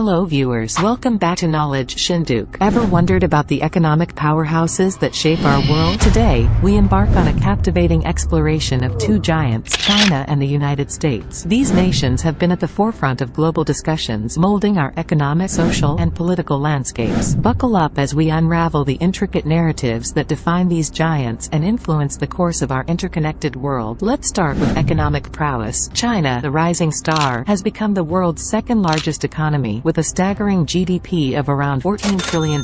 Hello viewers, welcome back to Knowledge Shinduk. Ever wondered about the economic powerhouses that shape our world? Today, we embark on a captivating exploration of two giants, China and the United States. These nations have been at the forefront of global discussions, molding our economic, social, and political landscapes. Buckle up as we unravel the intricate narratives that define these giants and influence the course of our interconnected world. Let's start with economic prowess. China, the rising star, has become the world's second largest economy with a staggering GDP of around $14 trillion.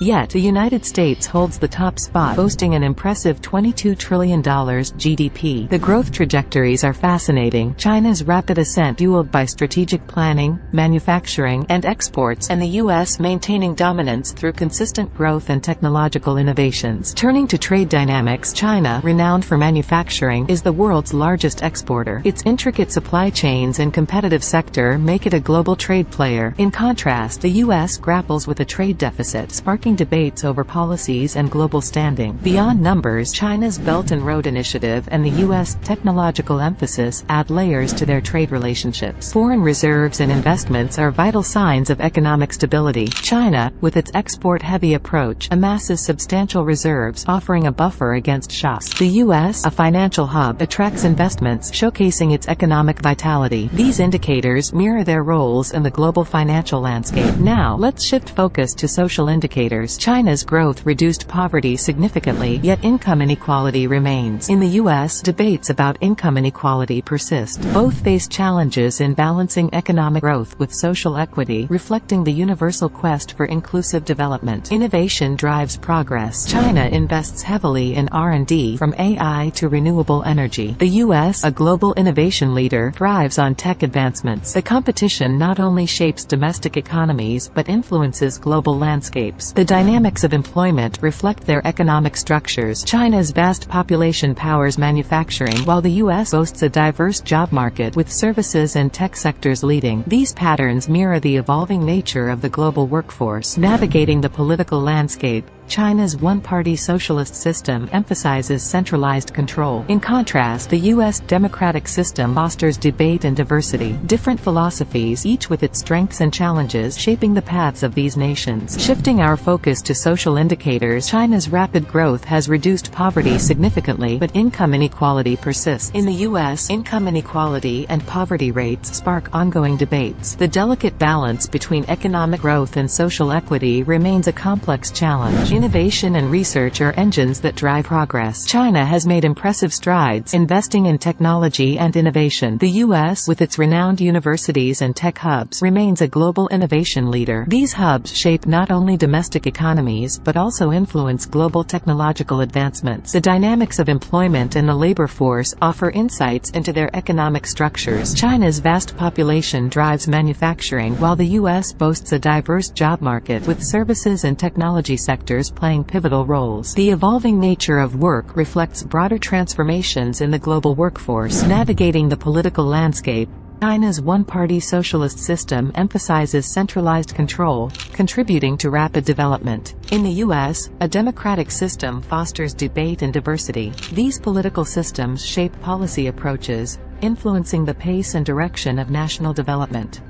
Yet, the United States holds the top spot, boasting an impressive $22 trillion GDP. The growth trajectories are fascinating. China's rapid ascent fueled by strategic planning, manufacturing, and exports, and the U.S. maintaining dominance through consistent growth and technological innovations. Turning to trade dynamics, China, renowned for manufacturing, is the world's largest exporter. Its intricate supply chains and competitive sector make it a global trade player, in contrast, the U.S. grapples with a trade deficit, sparking debates over policies and global standing. Beyond numbers, China's Belt and Road Initiative and the U.S. technological emphasis add layers to their trade relationships. Foreign reserves and investments are vital signs of economic stability. China, with its export-heavy approach, amasses substantial reserves, offering a buffer against shocks. The U.S., a financial hub, attracts investments, showcasing its economic vitality. These indicators mirror their roles in the global financial financial landscape. Now, let's shift focus to social indicators. China's growth reduced poverty significantly, yet income inequality remains. In the U.S., debates about income inequality persist. Both face challenges in balancing economic growth with social equity, reflecting the universal quest for inclusive development. Innovation drives progress. China invests heavily in R&D, from AI to renewable energy. The U.S., a global innovation leader, thrives on tech advancements. The competition not only shapes domestic economies but influences global landscapes. The dynamics of employment reflect their economic structures. China's vast population powers manufacturing while the U.S. boasts a diverse job market with services and tech sectors leading. These patterns mirror the evolving nature of the global workforce. Navigating the political landscape, China's one-party socialist system emphasizes centralized control. In contrast, the U.S. democratic system fosters debate and diversity. Different philosophies, each with its strengths and challenges, shaping the paths of these nations. Shifting our focus to social indicators, China's rapid growth has reduced poverty significantly, but income inequality persists. In the U.S., income inequality and poverty rates spark ongoing debates. The delicate balance between economic growth and social equity remains a complex challenge. Innovation and research are engines that drive progress. China has made impressive strides investing in technology and innovation. The U.S., with its renowned universities and tech hubs, remains a global innovation leader. These hubs shape not only domestic economies but also influence global technological advancements. The dynamics of employment and the labor force offer insights into their economic structures. China's vast population drives manufacturing while the U.S. boasts a diverse job market with services and technology sectors playing pivotal roles. The evolving nature of work reflects broader transformations in the global workforce. Navigating the political landscape, China's one-party socialist system emphasizes centralized control, contributing to rapid development. In the U.S., a democratic system fosters debate and diversity. These political systems shape policy approaches, influencing the pace and direction of national development.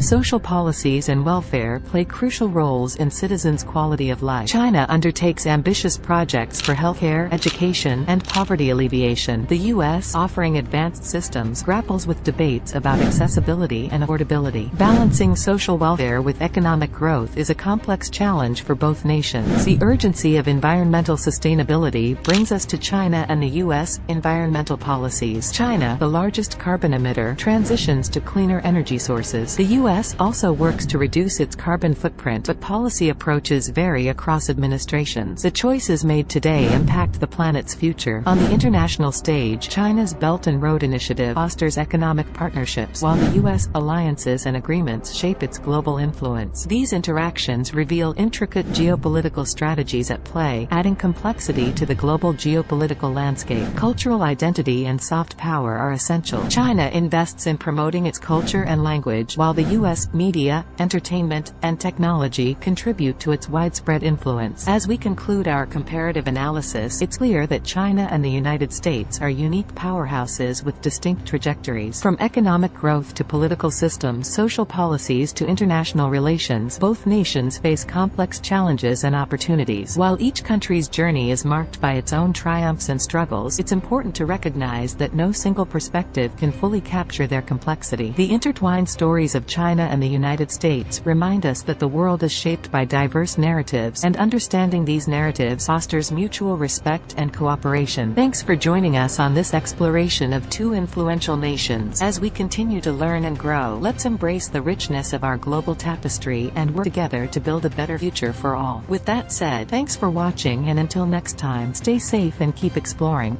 Social policies and welfare play crucial roles in citizens' quality of life. China undertakes ambitious projects for healthcare, education, and poverty alleviation. The U.S., offering advanced systems, grapples with debates about accessibility and affordability. Balancing social welfare with economic growth is a complex challenge for both nations. The urgency of environmental sustainability brings us to China and the U.S. environmental policies. China, the largest carbon emitter, transitions to cleaner energy sources. The U.S. Also works to reduce its carbon footprint but policy approaches vary across administrations. The choices made today impact the planet's future. On the international stage, China's Belt and Road Initiative fosters economic partnerships while the U.S. alliances and agreements shape its global influence. These interactions reveal intricate geopolitical strategies at play, adding complexity to the global geopolitical landscape. Cultural identity and soft power are essential. China invests in promoting its culture and language while the U.S. media, entertainment, and technology contribute to its widespread influence. As we conclude our comparative analysis, it's clear that China and the United States are unique powerhouses with distinct trajectories. From economic growth to political systems, social policies to international relations, both nations face complex challenges and opportunities. While each country's journey is marked by its own triumphs and struggles, it's important to recognize that no single perspective can fully capture their complexity. The intertwined stories of China and the United States remind us that the world is shaped by diverse narratives, and understanding these narratives fosters mutual respect and cooperation. Thanks for joining us on this exploration of two influential nations. As we continue to learn and grow, let's embrace the richness of our global tapestry and work together to build a better future for all. With that said, thanks for watching and until next time, stay safe and keep exploring.